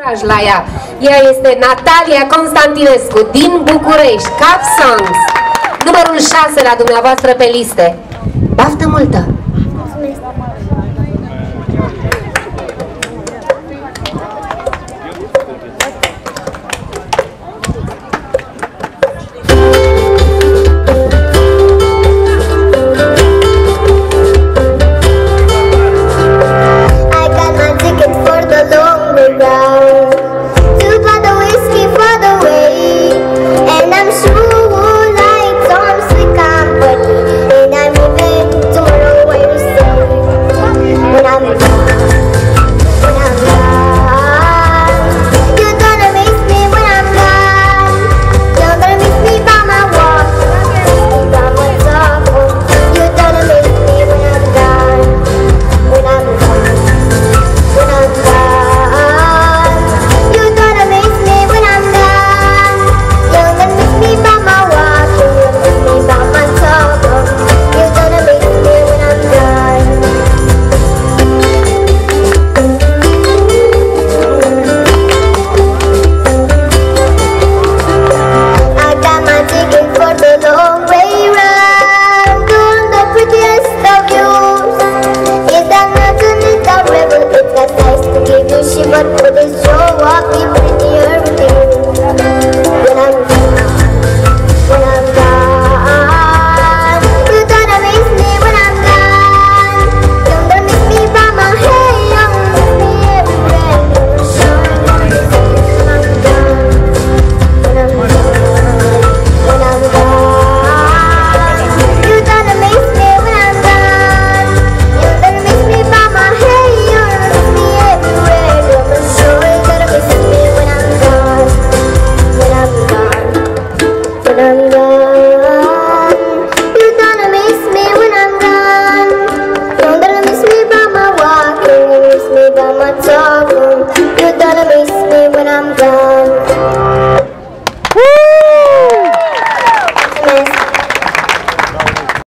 curaj la ea. Ea este Natalia Constantinescu din București, Cap Songs, numărul 6 la dumneavoastră pe liste. Baftă multă! was so happy.